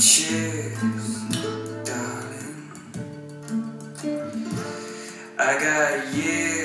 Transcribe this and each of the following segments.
chicks, darling. I got years.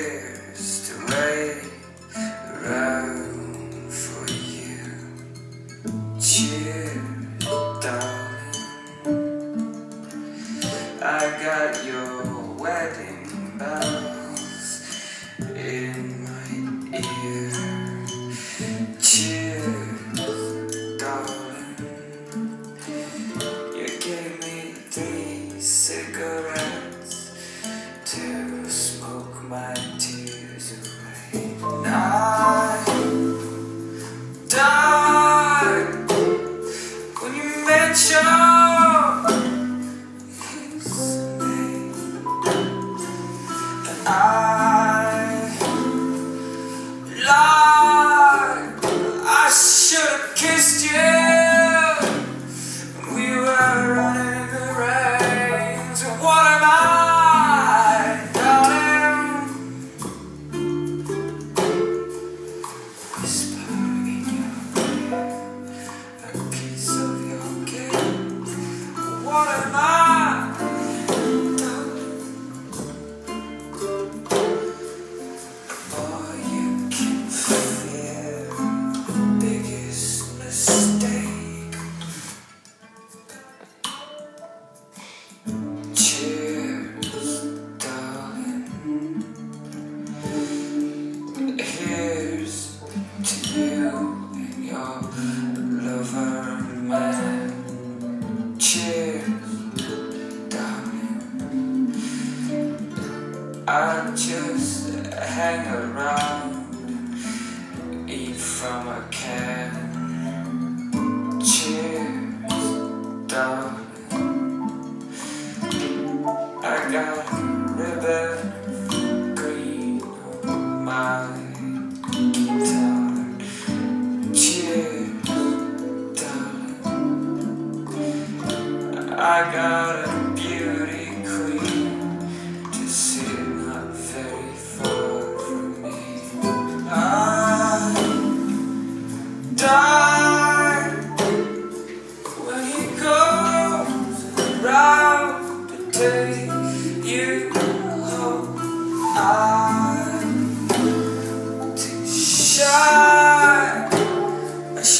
I just hang around, eat from a can. Cheers, dog. I got ribbon green my guitar. Cheers, dog. I got a.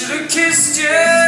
Should've kissed you.